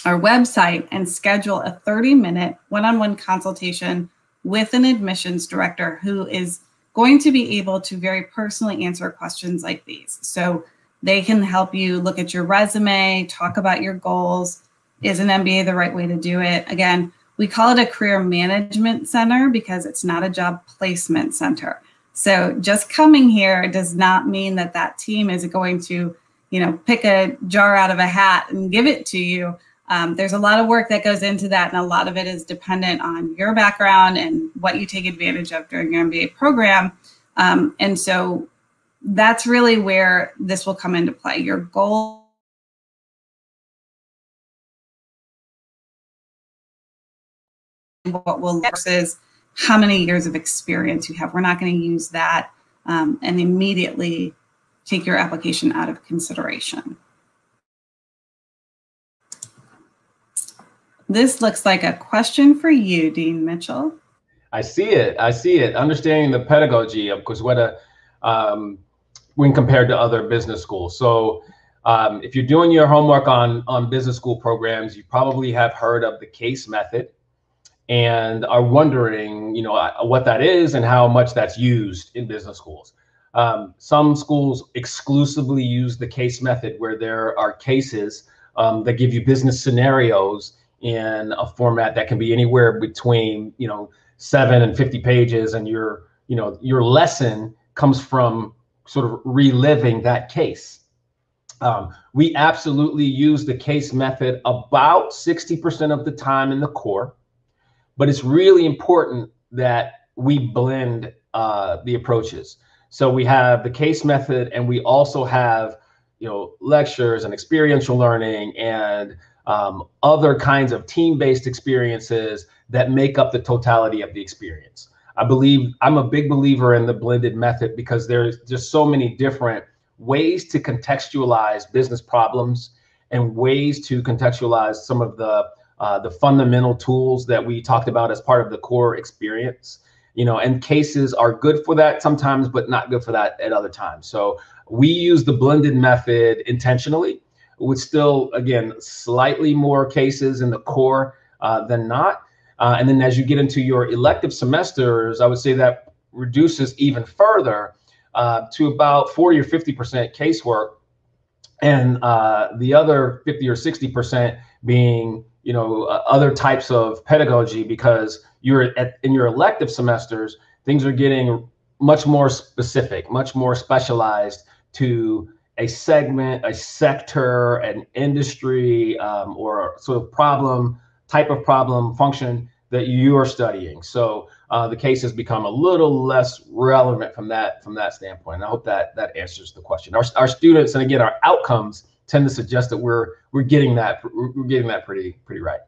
Our website and schedule a 30 minute one on one consultation with an admissions director who is going to be able to very personally answer questions like these. So they can help you look at your resume, talk about your goals. Is an MBA the right way to do it? Again, we call it a career management center because it's not a job placement center. So just coming here does not mean that that team is going to, you know, pick a jar out of a hat and give it to you. Um, there's a lot of work that goes into that, and a lot of it is dependent on your background and what you take advantage of during your MBA program. Um, and so that's really where this will come into play. Your goal what will versus how many years of experience you have. We're not going to use that um, and immediately take your application out of consideration. This looks like a question for you, Dean Mitchell. I see it. I see it. Understanding the pedagogy of Goizueta um, when compared to other business schools. So um, if you're doing your homework on, on business school programs, you probably have heard of the CASE method and are wondering, you know, uh, what that is and how much that's used in business schools. Um, some schools exclusively use the case method where there are cases um, that give you business scenarios in a format that can be anywhere between, you know, seven and 50 pages. And your, you know, your lesson comes from sort of reliving that case. Um, we absolutely use the case method about 60% of the time in the core, but it's really important that we blend uh, the approaches. So we have the case method, and we also have, you know, lectures and experiential learning and um, other kinds of team-based experiences that make up the totality of the experience. I believe I'm a big believer in the blended method because there's just so many different ways to contextualize business problems and ways to contextualize some of the uh, the fundamental tools that we talked about as part of the core experience you know and cases are good for that sometimes but not good for that at other times. So we use the blended method intentionally with still again slightly more cases in the core uh, than not. Uh, and then as you get into your elective semesters, I would say that reduces even further uh, to about 40 or 50% casework, and uh, the other 50 or 60% being, you know, uh, other types of pedagogy because you're at, in your elective semesters, things are getting much more specific, much more specialized to a segment, a sector, an industry, um, or sort of problem, type of problem, function that you are studying. So uh, the case has become a little less relevant from that from that standpoint. And I hope that that answers the question. Our, our students and again our outcomes tend to suggest that we're we're getting that we're getting that pretty pretty right.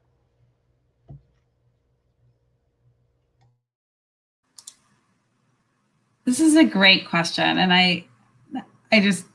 This is a great question, and I I just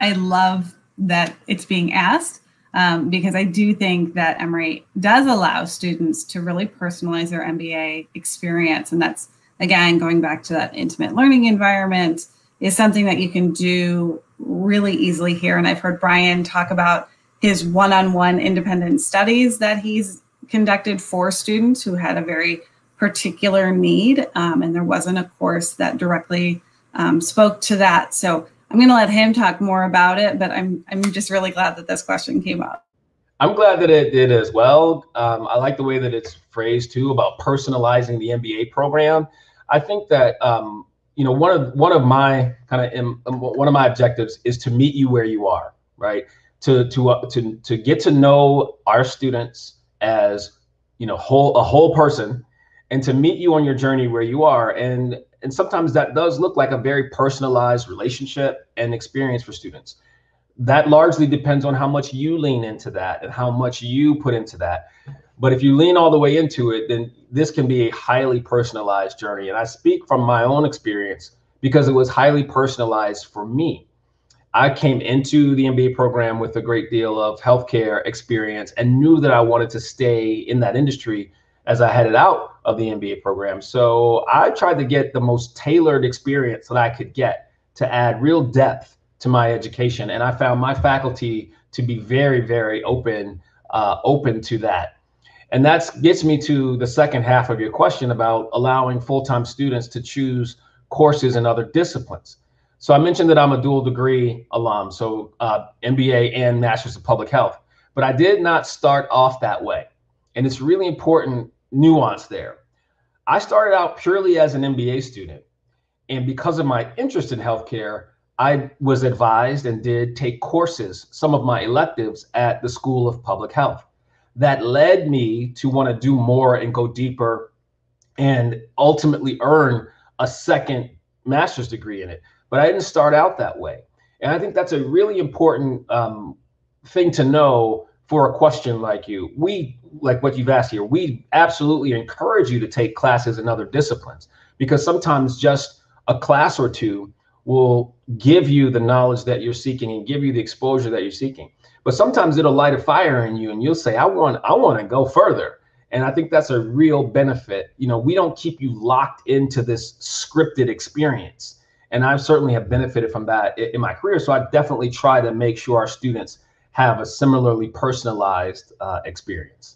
I love that it's being asked um, because I do think that Emory does allow students to really personalize their MBA experience. And that's, again, going back to that intimate learning environment is something that you can do really easily here. And I've heard Brian talk about his one on one independent studies that he's conducted for students who had a very particular need. Um, and there wasn't a course that directly um, spoke to that. So I'm going to let him talk more about it, but I'm I'm just really glad that this question came up. I'm glad that it did as well. Um, I like the way that it's phrased too about personalizing the MBA program. I think that um, you know one of one of my kind of um, one of my objectives is to meet you where you are, right? To to uh, to to get to know our students as you know whole a whole person, and to meet you on your journey where you are. And and sometimes that does look like a very personalized relationship and experience for students. That largely depends on how much you lean into that and how much you put into that. But if you lean all the way into it, then this can be a highly personalized journey. And I speak from my own experience because it was highly personalized for me. I came into the MBA program with a great deal of healthcare experience and knew that I wanted to stay in that industry as I headed out of the MBA program. So I tried to get the most tailored experience that I could get to add real depth to my education. And I found my faculty to be very, very open, uh, open to that. And that gets me to the second half of your question about allowing full-time students to choose courses in other disciplines. So I mentioned that I'm a dual degree alum, so uh, MBA and Masters of Public Health. But I did not start off that way. And it's really important nuance there. I started out purely as an MBA student. And because of my interest in healthcare, I was advised and did take courses, some of my electives at the School of Public Health. That led me to want to do more and go deeper and ultimately earn a second master's degree in it. But I didn't start out that way. And I think that's a really important um, thing to know for a question like you. We, like what you've asked here, we absolutely encourage you to take classes in other disciplines because sometimes just a class or two will give you the knowledge that you're seeking and give you the exposure that you're seeking. But sometimes it'll light a fire in you and you'll say, I want, I want to go further. And I think that's a real benefit. You know, we don't keep you locked into this scripted experience. And I certainly have benefited from that in my career. So I definitely try to make sure our students have a similarly personalized uh, experience.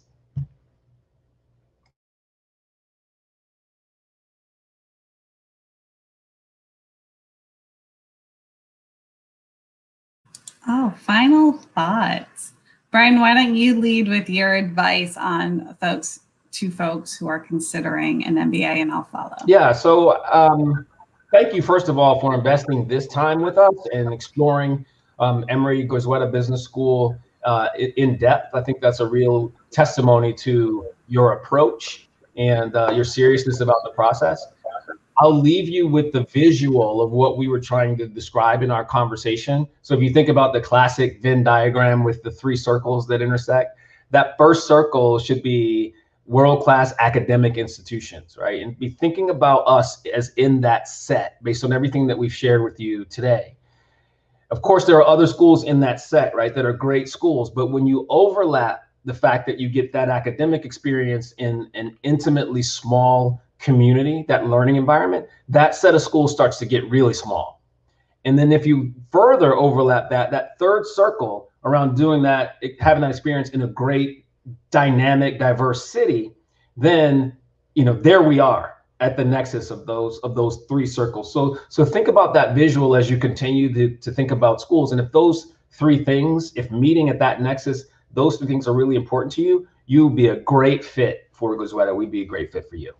Oh, final thoughts. Brian, why don't you lead with your advice on folks to folks who are considering an MBA and I'll follow. Yeah, so um, thank you first of all for investing this time with us and exploring um, Emory Goizueta Business School uh, in depth. I think that's a real testimony to your approach and uh, your seriousness about the process. I'll leave you with the visual of what we were trying to describe in our conversation. So if you think about the classic Venn diagram with the three circles that intersect, that first circle should be world-class academic institutions, right? And be thinking about us as in that set based on everything that we've shared with you today. Of course, there are other schools in that set, right, that are great schools, but when you overlap the fact that you get that academic experience in an intimately small community, that learning environment, that set of schools starts to get really small. And then if you further overlap that, that third circle around doing that, having that experience in a great, dynamic, diverse city, then you know there we are at the nexus of those of those three circles. So so think about that visual as you continue to, to think about schools. And if those three things, if meeting at that nexus, those three things are really important to you, you'll be a great fit for Goizueta. We'd be a great fit for you.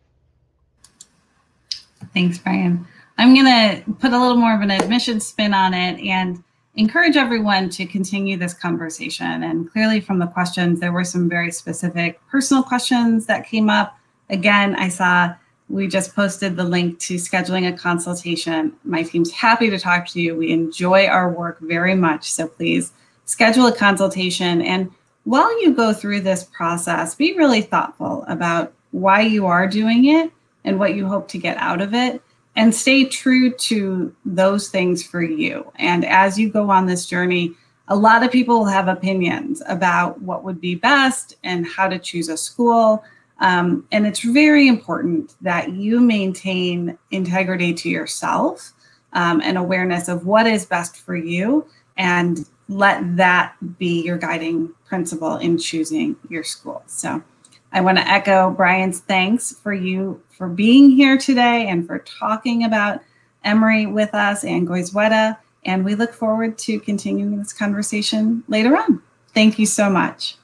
Thanks, Brian. I'm going to put a little more of an admission spin on it and encourage everyone to continue this conversation. And clearly, from the questions, there were some very specific personal questions that came up. Again, I saw we just posted the link to scheduling a consultation. My team's happy to talk to you. We enjoy our work very much. So please schedule a consultation. And while you go through this process, be really thoughtful about why you are doing it and what you hope to get out of it and stay true to those things for you. And as you go on this journey, a lot of people have opinions about what would be best and how to choose a school. Um, and it's very important that you maintain integrity to yourself um, and awareness of what is best for you and let that be your guiding principle in choosing your school. So I want to echo Brian's thanks for you for being here today and for talking about Emory with us and Goizueta. And we look forward to continuing this conversation later on. Thank you so much.